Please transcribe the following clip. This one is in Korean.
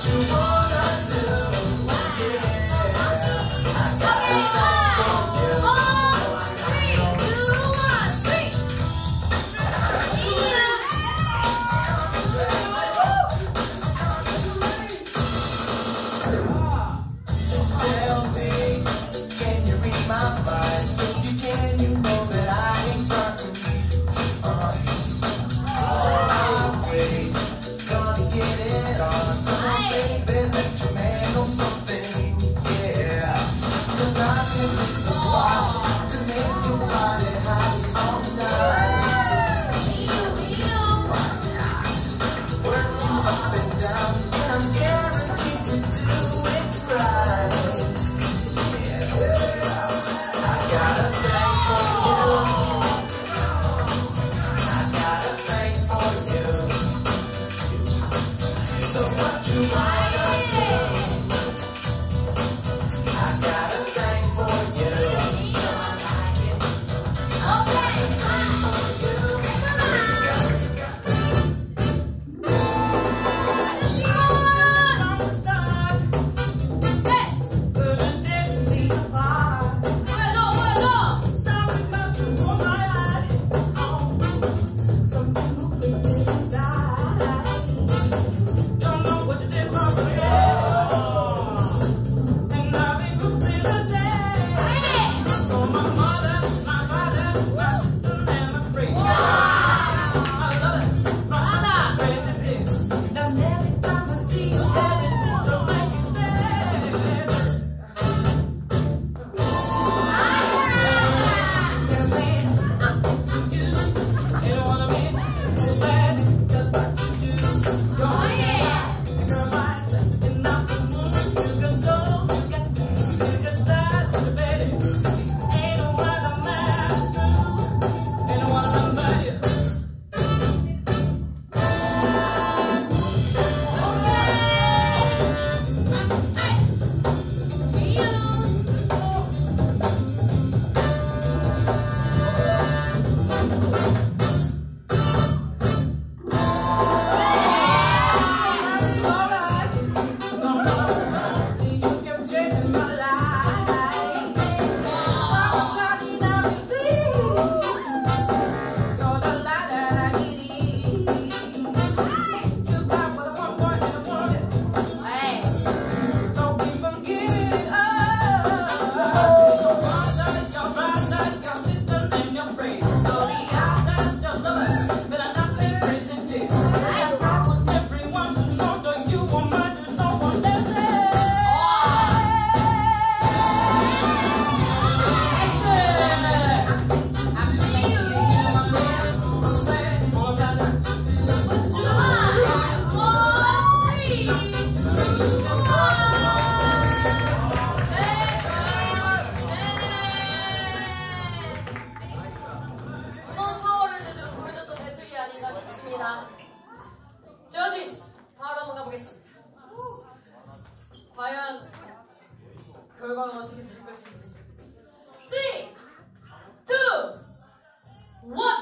주고 Lord. 과연 결과는 어떻게 될 것인지. 3, 2, 1